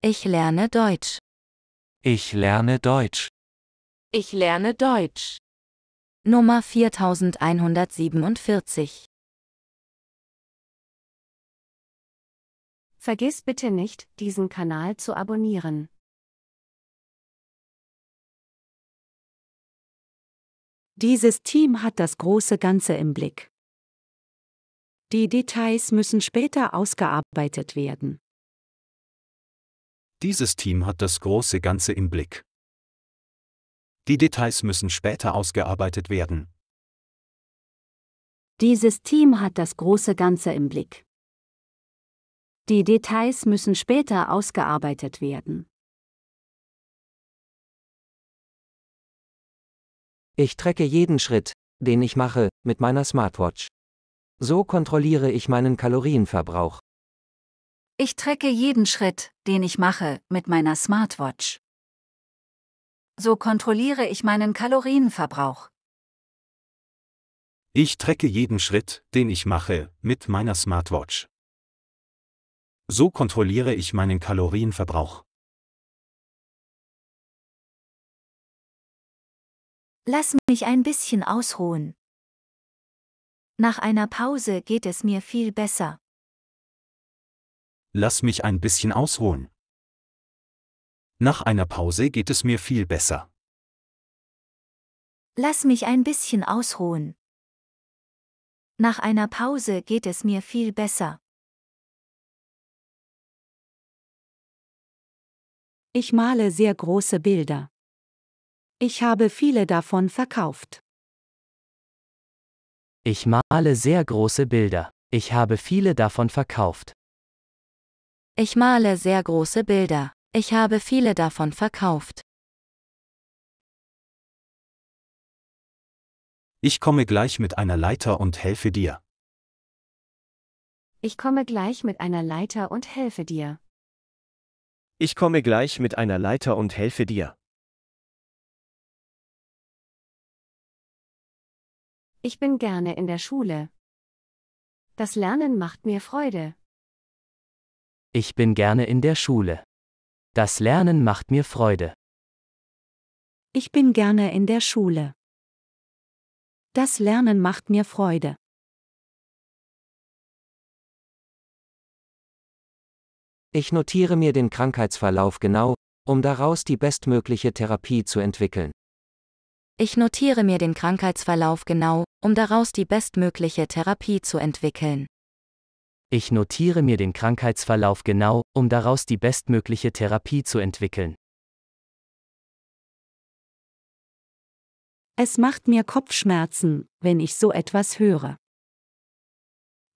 Ich lerne Deutsch. Ich lerne Deutsch. Ich lerne Deutsch. Nummer 4147. Vergiss bitte nicht, diesen Kanal zu abonnieren. Dieses Team hat das große Ganze im Blick. Die Details müssen später ausgearbeitet werden. Dieses Team hat das große Ganze im Blick. Die Details müssen später ausgearbeitet werden. Dieses Team hat das große Ganze im Blick. Die Details müssen später ausgearbeitet werden. Ich trecke jeden Schritt, den ich mache, mit meiner Smartwatch. So kontrolliere ich meinen Kalorienverbrauch. Ich trecke jeden Schritt, den ich mache, mit meiner Smartwatch. So kontrolliere ich meinen Kalorienverbrauch. Ich trecke jeden Schritt, den ich mache, mit meiner Smartwatch. So kontrolliere ich meinen Kalorienverbrauch. Lass mich ein bisschen ausruhen. Nach einer Pause geht es mir viel besser. Lass mich ein bisschen ausruhen. Nach einer Pause geht es mir viel besser. Lass mich ein bisschen ausruhen. Nach einer Pause geht es mir viel besser. Ich male sehr große Bilder. Ich habe viele davon verkauft. Ich male sehr große Bilder. Ich habe viele davon verkauft. Ich male sehr große Bilder. Ich habe viele davon verkauft. Ich komme gleich mit einer Leiter und helfe dir. Ich komme gleich mit einer Leiter und helfe dir. Ich komme gleich mit einer Leiter und helfe dir. Ich bin gerne in der Schule. Das Lernen macht mir Freude. Ich bin gerne in der Schule. Das Lernen macht mir Freude. Ich bin gerne in der Schule. Das Lernen macht mir Freude. Ich notiere mir den Krankheitsverlauf genau, um daraus die bestmögliche Therapie zu entwickeln. Ich notiere mir den Krankheitsverlauf genau, um daraus die bestmögliche Therapie zu entwickeln. Ich notiere mir den Krankheitsverlauf genau, um daraus die bestmögliche Therapie zu entwickeln. Es macht mir Kopfschmerzen, wenn ich so etwas höre.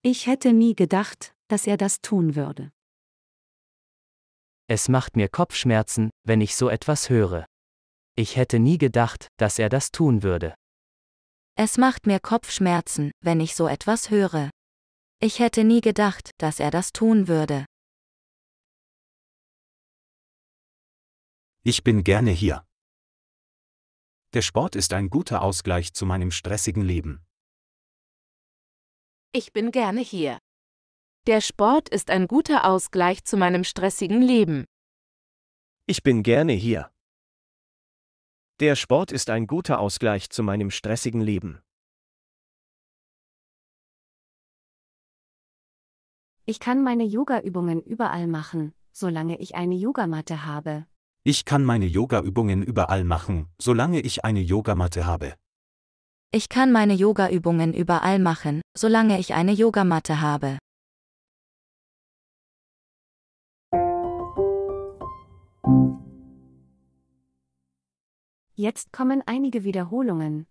Ich hätte nie gedacht, dass er das tun würde. Es macht mir Kopfschmerzen, wenn ich so etwas höre. Ich hätte nie gedacht, dass er das tun würde. Es macht mir Kopfschmerzen, wenn ich so etwas höre. Ich hätte nie gedacht, dass er das tun würde. Ich bin gerne hier. Der Sport ist ein guter Ausgleich zu meinem stressigen Leben. Ich bin gerne hier. Der Sport ist ein guter Ausgleich zu meinem stressigen Leben. Ich bin gerne hier. Der Sport ist ein guter Ausgleich zu meinem stressigen Leben. Ich kann meine Yoga-Übungen überall machen, solange ich eine Yogamatte habe. Ich kann meine Yoga-Übungen überall machen, solange ich eine Yogamatte habe. Ich kann meine Yoga-Übungen überall machen, solange ich eine Yogamatte habe. Jetzt kommen einige Wiederholungen.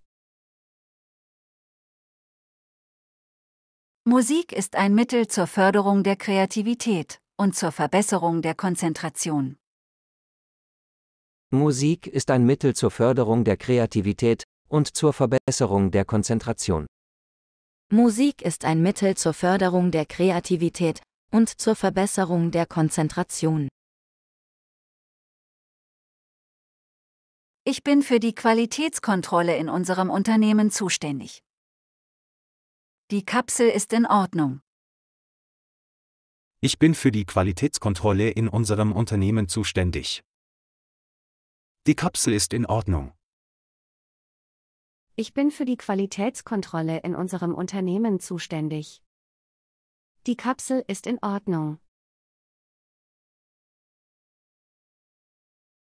Musik ist ein Mittel zur Förderung der Kreativität und zur Verbesserung der Konzentration. Musik ist ein Mittel zur Förderung der Kreativität und zur Verbesserung der Konzentration. Musik ist ein Mittel zur Förderung der Kreativität und zur Verbesserung der Konzentration. Ich bin für die Qualitätskontrolle in unserem Unternehmen zuständig. Die Kapsel ist in Ordnung. Ich bin für die Qualitätskontrolle in unserem Unternehmen zuständig. Die Kapsel ist in Ordnung. Ich bin für die Qualitätskontrolle in unserem Unternehmen zuständig. Die Kapsel ist in Ordnung.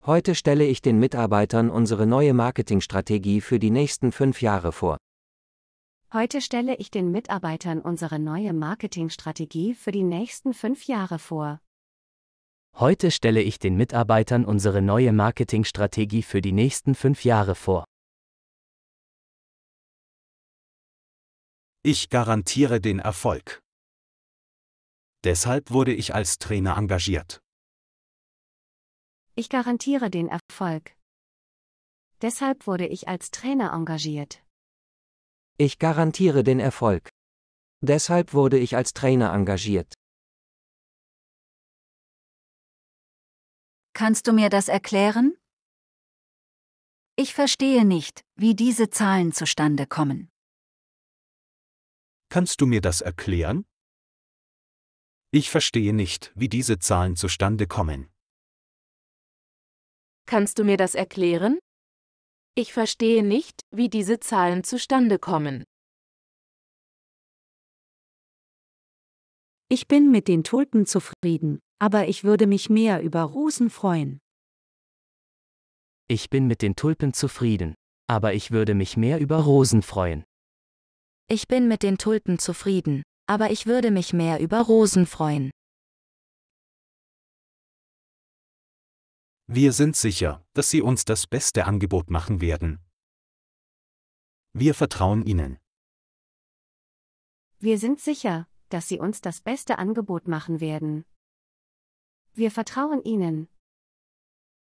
Heute stelle ich den Mitarbeitern unsere neue Marketingstrategie für die nächsten fünf Jahre vor. Heute stelle ich den Mitarbeitern unsere neue Marketingstrategie für die nächsten fünf Jahre vor. Heute stelle ich den Mitarbeitern unsere neue Marketingstrategie für die nächsten fünf Jahre vor. Ich garantiere den Erfolg. Deshalb wurde ich als Trainer engagiert. Ich garantiere den Erfolg. Deshalb wurde ich als Trainer engagiert. Ich garantiere den Erfolg. Deshalb wurde ich als Trainer engagiert. Kannst du mir das erklären? Ich verstehe nicht, wie diese Zahlen zustande kommen. Kannst du mir das erklären? Ich verstehe nicht, wie diese Zahlen zustande kommen. Kannst du mir das erklären? Ich verstehe nicht, wie diese Zahlen zustande kommen. Ich bin mit den Tulpen zufrieden, aber ich würde mich mehr über Rosen freuen. Ich bin mit den Tulpen zufrieden, aber ich würde mich mehr über Rosen freuen. Ich bin mit den Tulpen zufrieden, aber ich würde mich mehr über Rosen freuen. Wir sind sicher, dass Sie uns das beste Angebot machen werden. Wir vertrauen Ihnen. Wir sind sicher, dass Sie uns das beste Angebot machen werden. Wir vertrauen Ihnen.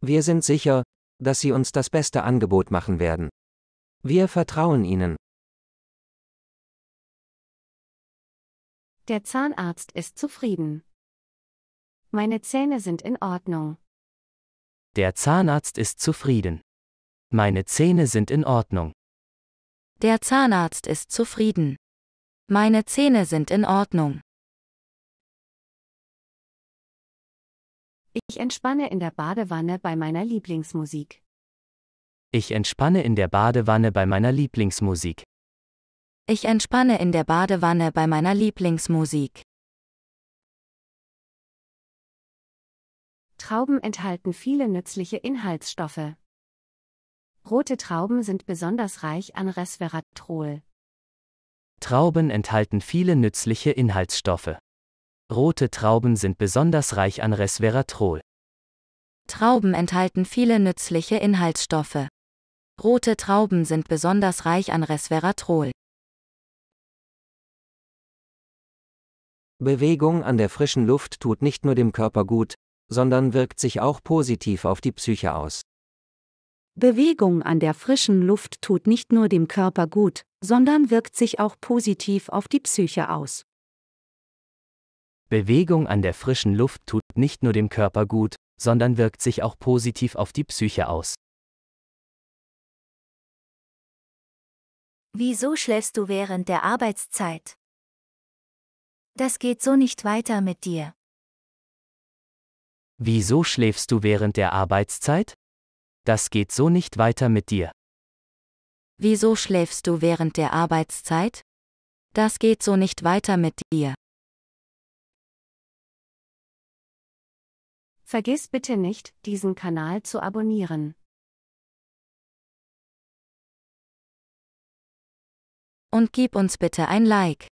Wir sind sicher, dass Sie uns das beste Angebot machen werden. Wir vertrauen Ihnen. Der Zahnarzt ist zufrieden. Meine Zähne sind in Ordnung. Der Zahnarzt ist zufrieden. Meine Zähne sind in Ordnung. Der Zahnarzt ist zufrieden. Meine Zähne sind in Ordnung. Ich entspanne in der Badewanne bei meiner Lieblingsmusik. Ich entspanne in der Badewanne bei meiner Lieblingsmusik. Ich entspanne in der Badewanne bei meiner Lieblingsmusik. Trauben enthalten viele nützliche Inhaltsstoffe. Rote Trauben sind besonders reich an Resveratrol. Trauben enthalten viele nützliche Inhaltsstoffe. Rote Trauben sind besonders reich an Resveratrol. Trauben enthalten viele nützliche Inhaltsstoffe. Rote Trauben sind besonders reich an Resveratrol. Bewegung an der frischen Luft tut nicht nur dem Körper gut, sondern wirkt sich auch positiv auf die Psyche aus. Bewegung an der frischen Luft tut nicht nur dem Körper gut, sondern wirkt sich auch positiv auf die Psyche aus. Bewegung an der frischen Luft tut nicht nur dem Körper gut, sondern wirkt sich auch positiv auf die Psyche aus. Wieso schläfst du während der Arbeitszeit? Das geht so nicht weiter mit dir. Wieso schläfst du während der Arbeitszeit? Das geht so nicht weiter mit dir. Wieso schläfst du während der Arbeitszeit? Das geht so nicht weiter mit dir. Vergiss bitte nicht, diesen Kanal zu abonnieren. Und gib uns bitte ein Like.